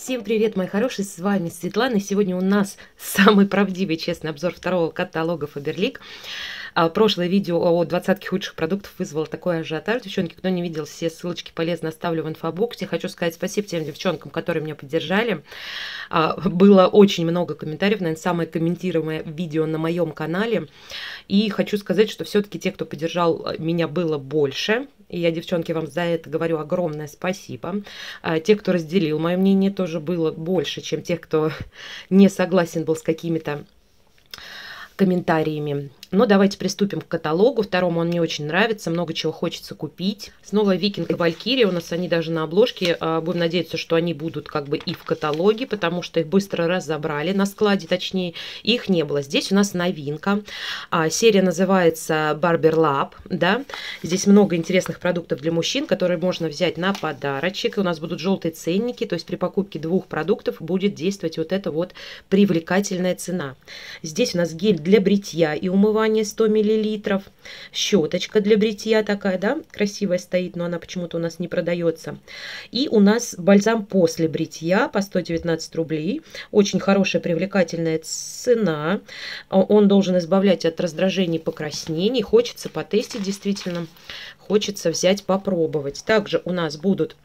Всем привет, мои хорошие, с вами Светлана. И сегодня у нас самый правдивый, честный обзор второго каталога Фаберлик. А, прошлое видео о 20 худших продуктов вызвало такой ажиотаж. Девчонки, кто не видел, все ссылочки полезно оставлю в инфобоксе. Хочу сказать спасибо тем девчонкам, которые меня поддержали. А, было очень много комментариев, наверное, самое комментируемое видео на моем канале. И хочу сказать, что все-таки те, кто поддержал э, меня, было больше. И я, девчонки, вам за это говорю огромное спасибо. А, те, кто разделил мое мнение, тоже было больше, чем тех, кто не согласен был с какими-то комментариями. Но давайте приступим к каталогу. Второму он мне очень нравится, много чего хочется купить. Снова Викинг и Валькирия, у нас они даже на обложке. А, будем надеяться, что они будут как бы и в каталоге, потому что их быстро разобрали, на складе точнее. Их не было. Здесь у нас новинка. А, серия называется Barber Lab, да. Здесь много интересных продуктов для мужчин, которые можно взять на подарочек. У нас будут желтые ценники, то есть при покупке двух продуктов будет действовать вот эта вот привлекательная цена. Здесь у нас гель для бритья и умывания умывания 100 мл, щеточка для бритья такая, да, красивая стоит, но она почему-то у нас не продается. И у нас бальзам после бритья по 119 рублей. Очень хорошая, привлекательная цена. Он должен избавлять от раздражений, покраснений. Хочется потестить действительно, хочется взять, попробовать. Также у нас будут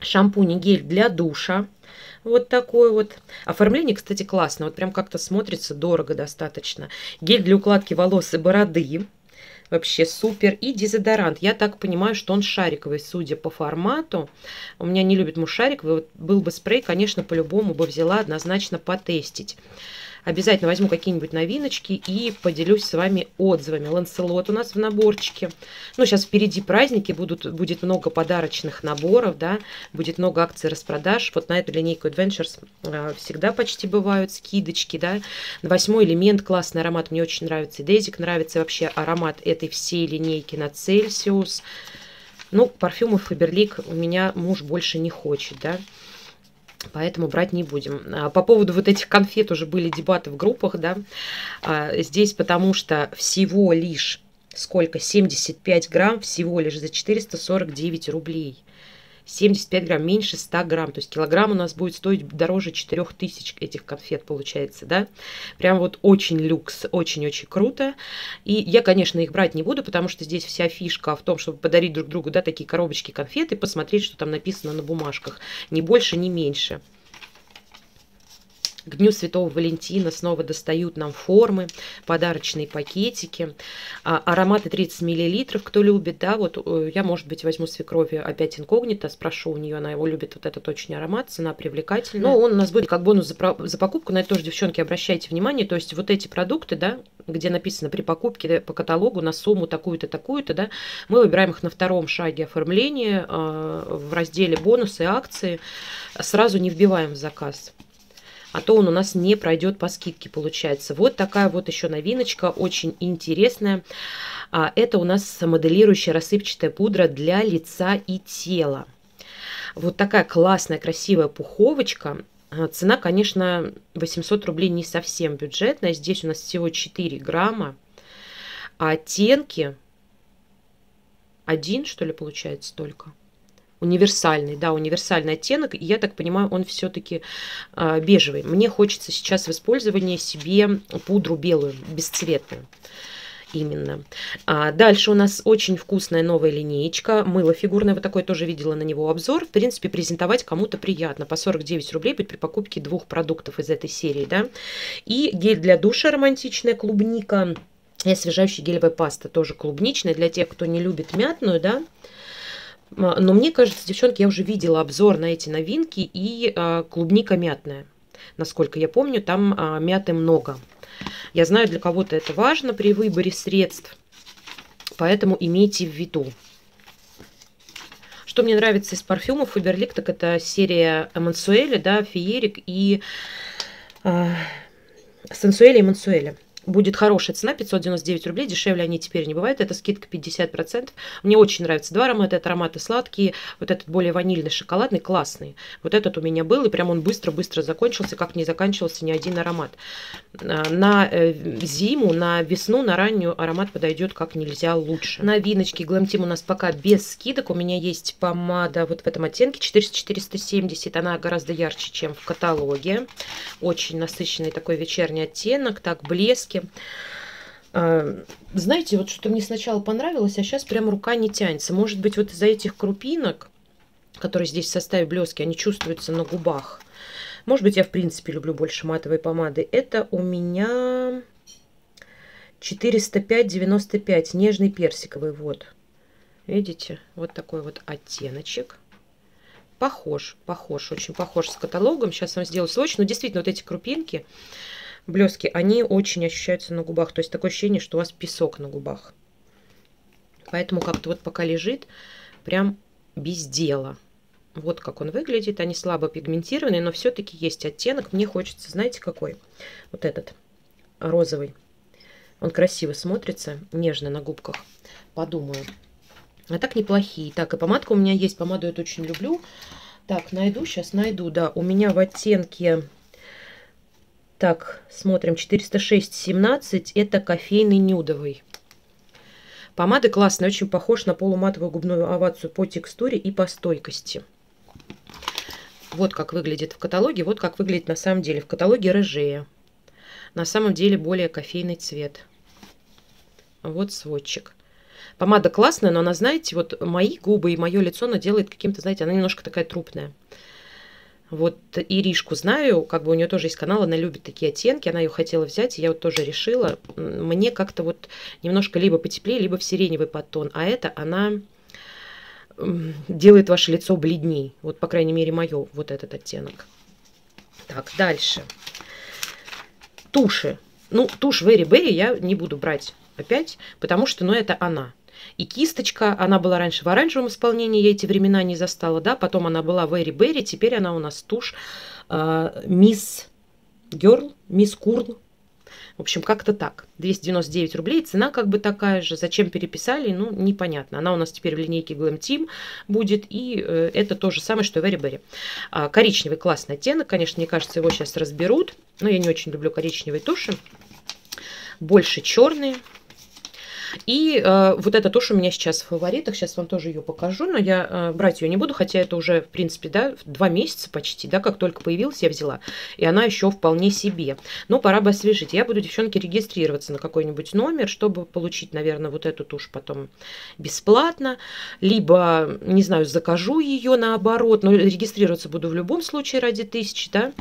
шампунь гель для душа. Вот такое вот. Оформление, кстати, классно. Вот прям как-то смотрится дорого достаточно. Гель для укладки волос и бороды. Вообще супер. И дезодорант. Я так понимаю, что он шариковый, судя по формату. У меня не любит муж шариковый. Вот был бы спрей, конечно, по-любому бы взяла однозначно потестить. Обязательно возьму какие-нибудь новиночки и поделюсь с вами отзывами. Ланселот у нас в наборчике. Ну, сейчас впереди праздники, будут, будет много подарочных наборов, да, будет много акций распродаж. Вот на эту линейку Adventures э, всегда почти бывают скидочки, да. Восьмой элемент, классный аромат, мне очень нравится. И Дезик нравится вообще аромат этой всей линейки на Цельсиус. Ну, парфюмов Фаберлик у меня муж больше не хочет, да. Поэтому брать не будем. А, по поводу вот этих конфет уже были дебаты в группах, да. А, здесь потому что всего лишь сколько? 75 грамм всего лишь за 449 рублей. 75 грамм, меньше 100 грамм. То есть килограмм у нас будет стоить дороже 4000 этих конфет, получается, да. Прям вот очень люкс, очень-очень круто. И я, конечно, их брать не буду, потому что здесь вся фишка в том, чтобы подарить друг другу, да, такие коробочки конфет и посмотреть, что там написано на бумажках. Ни больше, ни меньше. К Дню Святого Валентина снова достают нам формы, подарочные пакетики. А, ароматы 30 мл, кто любит, да, вот э, я, может быть, возьму свекрови опять инкогнито, спрошу у нее, она его любит, вот этот очень аромат, цена привлекательная. Но он у нас будет как бонус за, за покупку, на это тоже, девчонки, обращайте внимание, то есть вот эти продукты, да, где написано при покупке по каталогу на сумму такую-то, такую-то, да, мы выбираем их на втором шаге оформления э, в разделе бонусы, акции, сразу не вбиваем в заказ а то он у нас не пройдет по скидке, получается. Вот такая вот еще новиночка, очень интересная. А, это у нас моделирующая рассыпчатая пудра для лица и тела. Вот такая классная, красивая пуховочка. А, цена, конечно, 800 рублей не совсем бюджетная. Здесь у нас всего 4 грамма. А оттенки один, что ли, получается только? Универсальный, да, универсальный оттенок. И я так понимаю, он все-таки э, бежевый. Мне хочется сейчас в использовании себе пудру белую, бесцветную. Именно. А дальше у нас очень вкусная новая линеечка. Мыло фигурное. Вот такое тоже видела на него обзор. В принципе, презентовать кому-то приятно. По 49 рублей при покупке двух продуктов из этой серии. Да? И гель для душа романтичная клубника. И освежающая гелевая паста тоже клубничная. Для тех, кто не любит мятную, да, а, но мне кажется, девчонки, я уже видела обзор на эти новинки и а, клубника мятная. Насколько я помню, там а, мяты много. Я знаю, для кого-то это важно при выборе средств, поэтому имейте в виду. Что мне нравится из парфюмов Фаберлик, так это серия Эмансуэля, да, Феерик и э, Сенсуэля и Мансуэля. Будет хорошая цена, 599 рублей, дешевле они теперь не бывают, это скидка 50%. Мне очень нравятся два аромата, это ароматы сладкие, вот этот более ванильный, шоколадный, классный. Вот этот у меня был, и прям он быстро-быстро закончился, как не заканчивался ни один аромат. А, на э, зиму, на весну, на раннюю аромат подойдет как нельзя лучше. Новиночки Glam Team у нас пока без скидок, у меня есть помада вот в этом оттенке 400-470, она гораздо ярче, чем в каталоге. Очень насыщенный такой вечерний оттенок, так блески блески. А, знаете, вот что мне сначала понравилось, а сейчас прям рука не тянется. Может быть, вот из-за этих крупинок, которые здесь в составе блески, они чувствуются на губах. Может быть, я в принципе люблю больше матовой помады. Это у меня 405,95, нежный персиковый, вот. Видите, вот такой вот оттеночек. Похож, похож, очень похож с каталогом. Сейчас вам сделаю сводч. Но действительно, вот эти крупинки, блески, они очень ощущаются на губах. То есть такое ощущение, что у вас песок на губах. Поэтому как-то вот пока лежит, прям без дела. Вот как он выглядит. Они слабо пигментированные, но все-таки есть оттенок. Мне хочется, знаете, какой? Вот этот, розовый. Он красиво смотрится, нежно на губках. Подумаю. А так неплохие. Так, и помадка у меня есть. Помаду я очень люблю. Так, найду, сейчас найду. Да, у меня в оттенке так, смотрим, 406,17. Это кофейный нюдовый. Помада классная, очень похож на полуматовую губную овацию по текстуре и по стойкости. Вот как выглядит в каталоге, вот как выглядит на самом деле. В каталоге рыжее. На самом деле более кофейный цвет. Вот сводчик. Помада классная, но она, знаете, вот мои губы и мое лицо она делает каким-то, знаете, она немножко такая трупная. Вот Иришку знаю, как бы у нее тоже есть канал, она любит такие оттенки, она ее хотела взять, и я вот тоже решила. Мне как-то вот немножко либо потеплее, либо в сиреневый подтон, а это она делает ваше лицо бледней. Вот, по крайней мере, мое, вот этот оттенок. Так, дальше. Туши. Ну, тушь Very Berry я не буду брать опять, потому что, ну, это она. И кисточка, она была раньше в оранжевом исполнении, я эти времена не застала, да, потом она была в Эри Берри, теперь она у нас тушь Мисс Герл, Мисс Курл. В общем, как-то так. 299 рублей, цена как бы такая же. Зачем переписали, ну, непонятно. Она у нас теперь в линейке Glam Team будет, и э, это то же самое, что и Very Berry. А, коричневый классный оттенок, конечно, мне кажется, его сейчас разберут, но я не очень люблю коричневые туши. Больше черные, и э, вот эта тушь у меня сейчас в фаворитах. Сейчас вам тоже ее покажу, но я э, брать ее не буду, хотя это уже, в принципе, да, два месяца почти, да, как только появилась, я взяла. И она еще вполне себе. Но пора бы освежить. Я буду, девчонки, регистрироваться на какой-нибудь номер, чтобы получить, наверное, вот эту тушь потом бесплатно. Либо, не знаю, закажу ее наоборот, но регистрироваться буду в любом случае ради тысячи, да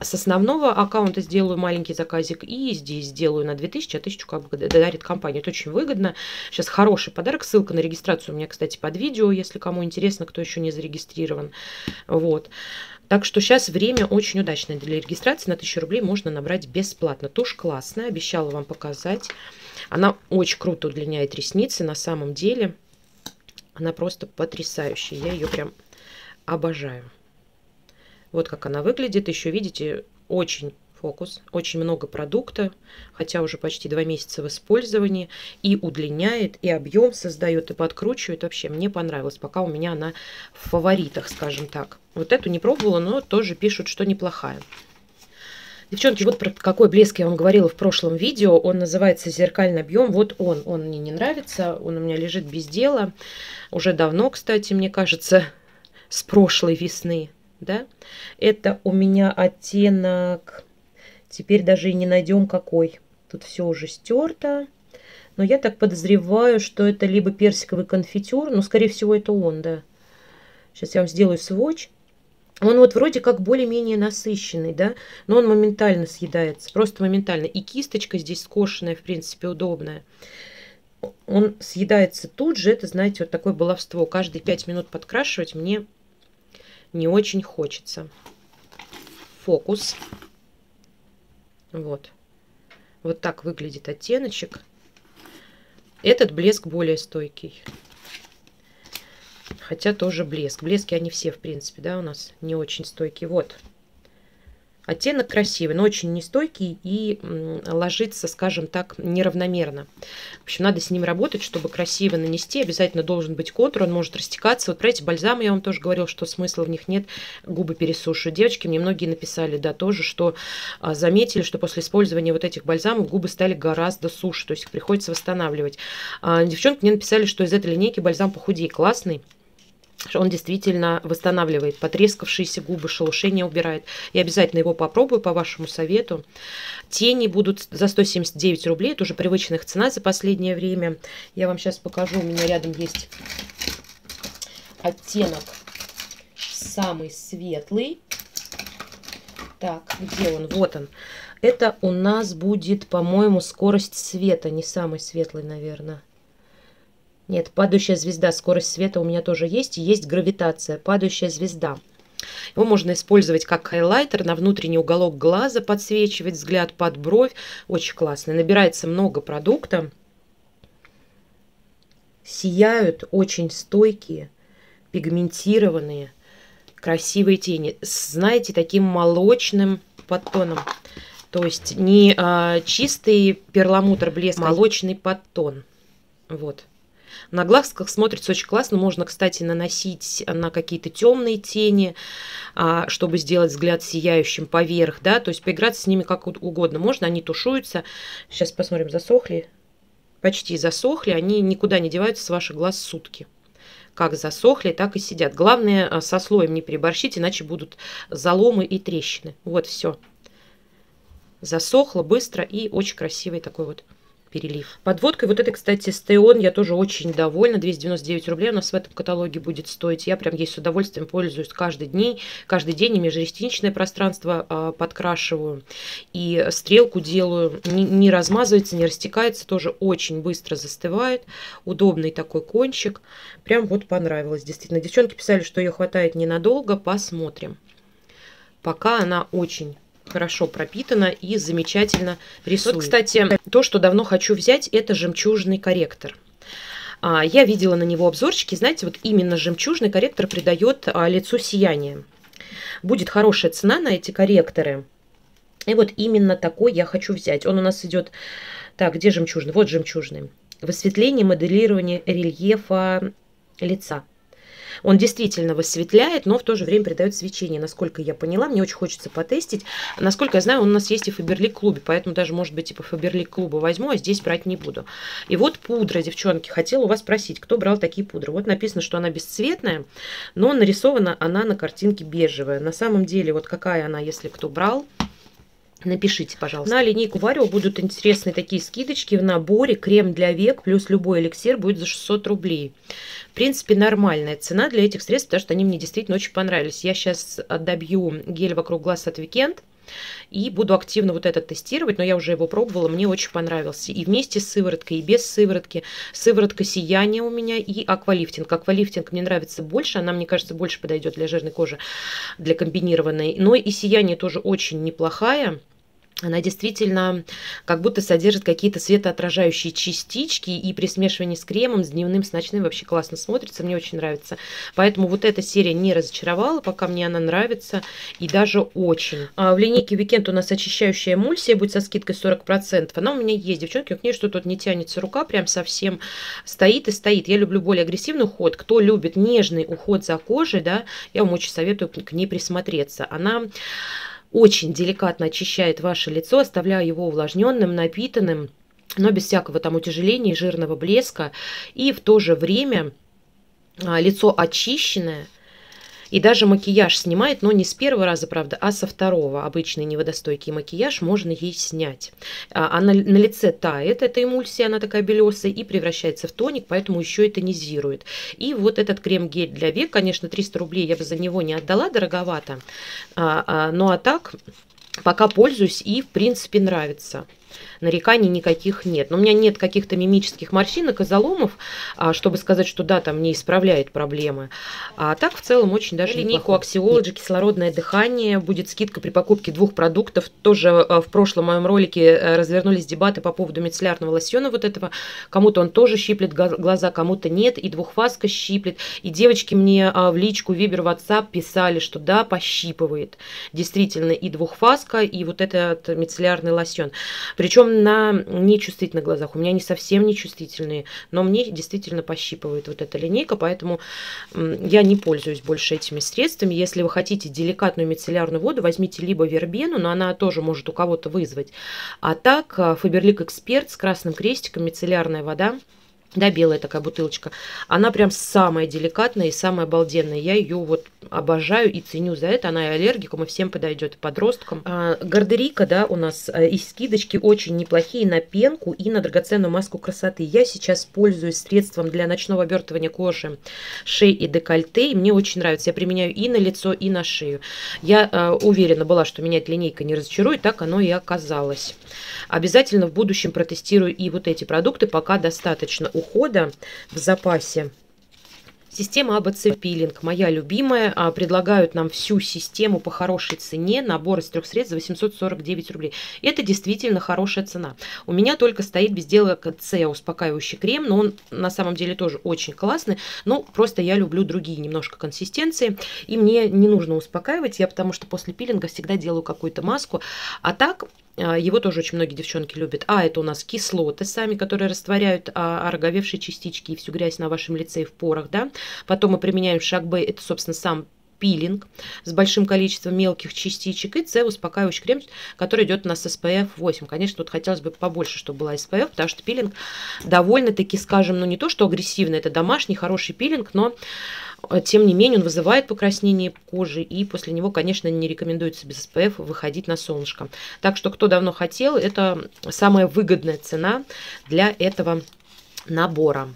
с основного аккаунта сделаю маленький заказик и здесь сделаю на 2000, а 1000 как бы дарит компания. Это очень выгодно. Сейчас хороший подарок. Ссылка на регистрацию у меня, кстати, под видео, если кому интересно, кто еще не зарегистрирован. Вот. Так что сейчас время очень удачное для регистрации. На 1000 рублей можно набрать бесплатно. Тушь классная, обещала вам показать. Она очень круто удлиняет ресницы. На самом деле она просто потрясающая. Я ее прям обожаю. Вот как она выглядит. Еще видите, очень фокус, очень много продукта, хотя уже почти два месяца в использовании. И удлиняет, и объем создает, и подкручивает. Вообще, мне понравилось. Пока у меня она в фаворитах, скажем так. Вот эту не пробовала, но тоже пишут, что неплохая. Девчонки, вот про какой блеск я вам говорила в прошлом видео. Он называется «Зеркальный объем». Вот он. Он мне не нравится. Он у меня лежит без дела. Уже давно, кстати, мне кажется, с прошлой весны да. Это у меня оттенок, теперь даже и не найдем какой. Тут все уже стерто. Но я так подозреваю, что это либо персиковый конфитюр, но, скорее всего, это он, да. Сейчас я вам сделаю сводч. Он вот вроде как более-менее насыщенный, да, но он моментально съедается, просто моментально. И кисточка здесь скошенная, в принципе, удобная. Он съедается тут же, это, знаете, вот такое баловство. Каждые пять минут подкрашивать мне не очень хочется. Фокус. Вот. Вот так выглядит оттеночек. Этот блеск более стойкий. Хотя тоже блеск. Блески они все, в принципе, да, у нас не очень стойкие. Вот. Оттенок красивый, но очень нестойкий и ложится, скажем так, неравномерно. В общем, надо с ним работать, чтобы красиво нанести. Обязательно должен быть контур, он может растекаться. Вот про эти бальзамы я вам тоже говорил, что смысла в них нет. Губы пересушивают. Девочки мне многие написали, да, тоже, что а, заметили, что после использования вот этих бальзамов губы стали гораздо суше, то есть их приходится восстанавливать. А, девчонки мне написали, что из этой линейки бальзам похудей классный он действительно восстанавливает потрескавшиеся губы, шелушение убирает. Я обязательно его попробую по вашему совету. Тени будут за 179 рублей. Это уже привычная их цена за последнее время. Я вам сейчас покажу. У меня рядом есть оттенок самый светлый. Так, где он? Вот он. Это у нас будет, по-моему, скорость света. Не самый светлый, наверное. Нет, падающая звезда, скорость света у меня тоже есть. есть гравитация, падающая звезда. Его можно использовать как хайлайтер, на внутренний уголок глаза подсвечивать, взгляд под бровь. Очень классно. Набирается много продукта. Сияют очень стойкие, пигментированные, красивые тени. Знаете, таким молочным подтоном. То есть не а, чистый перламутр блеск, а молочный подтон. Вот. На глазках смотрится очень классно. Можно, кстати, наносить на какие-то темные тени, а, чтобы сделать взгляд сияющим поверх, да, то есть поиграться с ними как угодно. Можно, они тушуются. Сейчас посмотрим, засохли. Почти засохли, они никуда не деваются с ваших глаз сутки как засохли, так и сидят. Главное, а, со слоем не переборщить, иначе будут заломы и трещины. Вот все. Засохло быстро и очень красивый такой вот перелив. Подводкой вот этой, кстати, Стеон я тоже очень довольна. 299 рублей у нас в этом каталоге будет стоить. Я прям ей с удовольствием пользуюсь каждый день. Каждый день и межресничное пространство э, подкрашиваю. И стрелку делаю. Не, не размазывается, не растекается. Тоже очень быстро застывает. Удобный такой кончик. Прям вот понравилось. Действительно, девчонки писали, что ее хватает ненадолго. Посмотрим. Пока она очень хорошо пропитана и замечательно рисует. Вот, кстати, то, что давно хочу взять, это жемчужный корректор. А, я видела на него обзорчики, знаете, вот именно жемчужный корректор придает а, лицу сияние. Будет хорошая цена на эти корректоры. И вот именно такой я хочу взять. Он у нас идет... Так, где жемчужный? Вот жемчужный. Высветление, моделирование рельефа лица. Он действительно высветляет, но в то же время придает свечение, насколько я поняла. Мне очень хочется потестить. Насколько я знаю, он у нас есть и в Фаберлик клубе, поэтому даже, может быть, типа Фаберлик клуба возьму, а здесь брать не буду. И вот пудра, девчонки. Хотела у вас спросить, кто брал такие пудры. Вот написано, что она бесцветная, но нарисована она на картинке бежевая. На самом деле, вот какая она, если кто брал, Напишите, пожалуйста. На линейку Варио будут интересные такие скидочки в наборе. Крем для век плюс любой эликсир будет за 600 рублей. В принципе, нормальная цена для этих средств, потому что они мне действительно очень понравились. Я сейчас добью гель вокруг глаз от Weekend. И буду активно вот это тестировать, но я уже его пробовала, мне очень понравился. И вместе с сывороткой, и без сыворотки. Сыворотка сияния у меня и аквалифтинг. Аквалифтинг мне нравится больше, она, мне кажется, больше подойдет для жирной кожи, для комбинированной. Но и сияние тоже очень неплохая она действительно как будто содержит какие-то светоотражающие частички, и при смешивании с кремом, с дневным, с ночным вообще классно смотрится, мне очень нравится. Поэтому вот эта серия не разочаровала, пока мне она нравится, и даже очень. А в линейке Weekend у нас очищающая эмульсия будет со скидкой 40%. Она у меня есть, девчонки, к ней что тут не тянется рука, прям совсем стоит и стоит. Я люблю более агрессивный уход. Кто любит нежный уход за кожей, да, я вам очень советую к ней присмотреться. Она очень деликатно очищает ваше лицо, оставляя его увлажненным, напитанным, но без всякого там утяжеления и жирного блеска. И в то же время а, лицо очищенное, и даже макияж снимает, но не с первого раза, правда, а со второго. Обычный неводостойкий макияж можно ей снять. А, а на, на лице тает эта эмульсия, она такая белесая, и превращается в тоник, поэтому еще и тонизирует. И вот этот крем-гель для век, конечно, 300 рублей я бы за него не отдала, дороговато. А, а, ну а так, пока пользуюсь и, в принципе, нравится. Нареканий никаких нет. Но у меня нет каких-то мимических морщинок и заломов, а, чтобы сказать, что да, там не исправляет проблемы. А так в целом очень даже линейку Axiology кислородное дыхание будет скидка при покупке двух продуктов. Тоже а, в прошлом моем ролике э, развернулись дебаты по поводу мицеллярного лосьона вот этого. Кому-то он тоже щиплет глаза, кому-то нет. И двухфаска щиплет. И девочки мне а, в личку Вибер WhatsApp писали, что да, пощипывает. Действительно, и двухфаска, и вот этот мицеллярный лосьон. Причем на нечувствительных глазах. У меня они совсем нечувствительные, но мне действительно пощипывает вот эта линейка, поэтому я не пользуюсь больше этими средствами. Если вы хотите деликатную мицеллярную воду, возьмите либо вербену, но она тоже может у кого-то вызвать. А так, Фаберлик Эксперт с красным крестиком, мицеллярная вода – да, белая такая бутылочка, она прям самая деликатная и самая обалденная. Я ее вот обожаю и ценю за это. Она и аллергикам, и всем подойдет, и подросткам. А, гардерика, да, у нас а, и скидочки очень неплохие на пенку и на драгоценную маску красоты. Я сейчас пользуюсь средством для ночного обертывания кожи, шеи и декольте, и мне очень нравится. Я применяю и на лицо, и на шею. Я а, уверена была, что менять линейка не разочарует, так оно и оказалось. Обязательно в будущем протестирую и вот эти продукты, пока достаточно ухода в запасе. Система АБЦ пилинг, моя любимая. А, предлагают нам всю систему по хорошей цене. Набор из трех средств за 849 рублей. Это действительно хорошая цена. У меня только стоит без дела С успокаивающий крем, но он на самом деле тоже очень классный. Но просто я люблю другие немножко консистенции. И мне не нужно успокаивать, я потому что после пилинга всегда делаю какую-то маску. А так его тоже очень многие девчонки любят. А, это у нас кислоты сами, которые растворяют а, ороговевшие частички и всю грязь на вашем лице и в порах, да. Потом мы применяем шаг Б, это, собственно, сам пилинг с большим количеством мелких частичек и С успокаивающий крем, который идет у нас с SPF 8. Конечно, тут хотелось бы побольше, чтобы была SPF, потому что пилинг довольно-таки, скажем, ну не то, что агрессивный, это домашний хороший пилинг, но Э, тем не менее, он вызывает покраснение кожи, и после него, конечно, не рекомендуется без SPF выходить на солнышко. Так что, кто давно хотел, это самая выгодная цена для этого набора.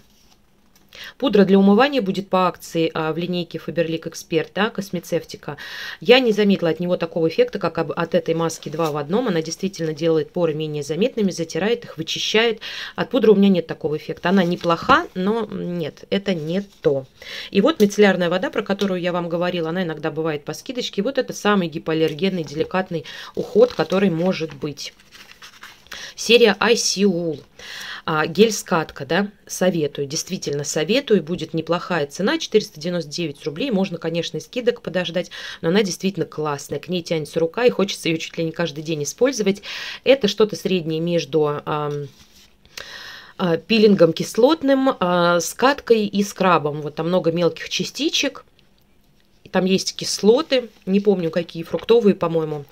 Пудра для умывания будет по акции а, в линейке Faberlic Expert, да, космецевтика. Я не заметила от него такого эффекта, как от этой маски 2 в одном. Она действительно делает поры менее заметными, затирает их, вычищает. От пудры у меня нет такого эффекта. Она неплоха, но нет, это не то. И вот мицеллярная вода, про которую я вам говорила, она иногда бывает по скидочке. Вот это самый гипоаллергенный, деликатный уход, который может быть. Серия ICUL. А, гель-скатка, да, советую, действительно советую, будет неплохая цена, 499 рублей, можно, конечно, и скидок подождать, но она действительно классная, к ней тянется рука и хочется ее чуть ли не каждый день использовать. Это что-то среднее между... А, пилингом кислотным, а, скаткой и скрабом. Вот там много мелких частичек. Там есть кислоты, не помню какие, фруктовые, по-моему.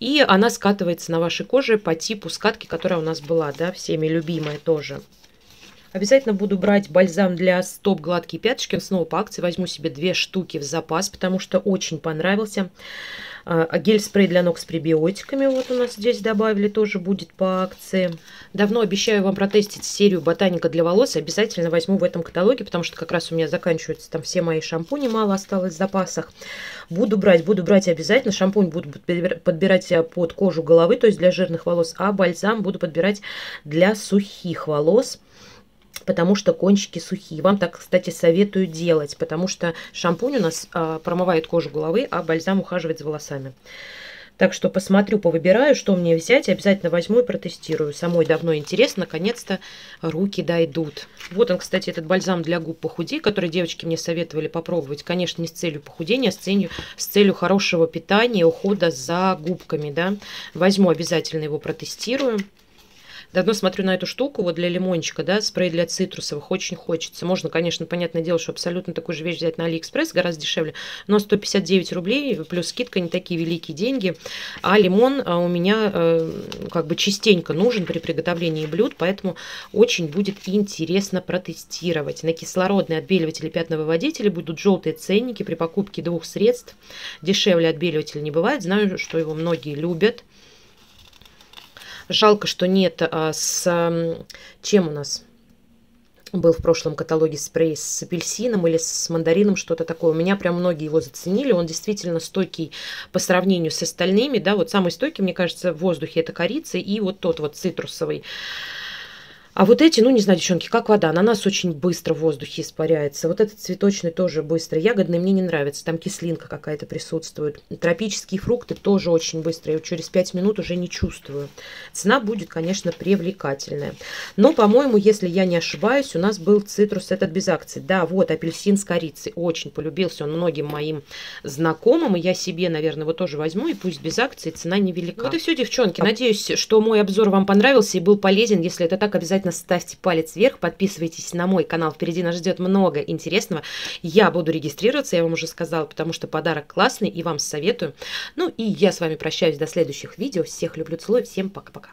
И она скатывается на вашей коже по типу скатки, которая у нас была, да, всеми любимая тоже. Обязательно буду брать бальзам для стоп гладкие пяточки. Снова по акции. Возьму себе две штуки в запас, потому что очень понравился. А, гель-спрей для ног с пребиотиками вот у нас здесь добавили, тоже будет по акции. Давно обещаю вам протестить серию ботаника для волос. Обязательно возьму в этом каталоге, потому что как раз у меня заканчиваются там все мои шампуни, мало осталось в запасах. Буду брать, буду брать обязательно. Шампунь буду подбирать под кожу головы, то есть для жирных волос, а бальзам буду подбирать для сухих волос потому что кончики сухие. Вам так, кстати, советую делать, потому что шампунь у нас а, промывает кожу головы, а бальзам ухаживает за волосами. Так что посмотрю, повыбираю, что мне взять. Обязательно возьму и протестирую. Самой давно интересно. Наконец-то руки дойдут. Вот он, кстати, этот бальзам для губ похудей, который девочки мне советовали попробовать. Конечно, не с целью похудения, а с целью, с целью хорошего питания, ухода за губками. Да? Возьму обязательно его, протестирую. Давно смотрю на эту штуку, вот для лимончика, да, спрей для цитрусовых, очень хочется. Можно, конечно, понятное дело, что абсолютно такую же вещь взять на Алиэкспресс, гораздо дешевле, но 159 рублей, плюс скидка, не такие великие деньги. А лимон а, у меня э, как бы частенько нужен при приготовлении блюд, поэтому очень будет интересно протестировать. На кислородные отбеливатели пятновыводители будут желтые ценники при покупке двух средств. Дешевле отбеливателя не бывает, знаю, что его многие любят. Жалко, что нет а, с... Чем у нас? был в прошлом каталоге спрей с апельсином или с мандарином, что-то такое. У меня прям многие его заценили. Он действительно стойкий по сравнению с остальными. Да, вот самый стойкий, мне кажется, в воздухе это корица и вот тот вот цитрусовый. А вот эти, ну, не знаю, девчонки, как вода. Ананас очень быстро в воздухе испаряется. Вот этот цветочный тоже быстро. Ягодный мне не нравится. Там кислинка какая-то присутствует. Тропические фрукты тоже очень быстро. Я через 5 минут уже не чувствую. Цена будет, конечно, привлекательная. Но, по-моему, если я не ошибаюсь, у нас был цитрус этот без акций. Да, вот апельсин с корицей. Очень полюбился он многим моим знакомым. И я себе, наверное, его тоже возьму. И пусть без акций, цена невелика. Вот и все, девчонки. Надеюсь, что мой обзор вам понравился и был полезен. Если это так, обязательно обязательно ставьте палец вверх, подписывайтесь на мой канал, впереди нас ждет много интересного. Я буду регистрироваться, я вам уже сказала, потому что подарок классный и вам советую. Ну и я с вами прощаюсь до следующих видео. Всех люблю, целую, всем пока-пока.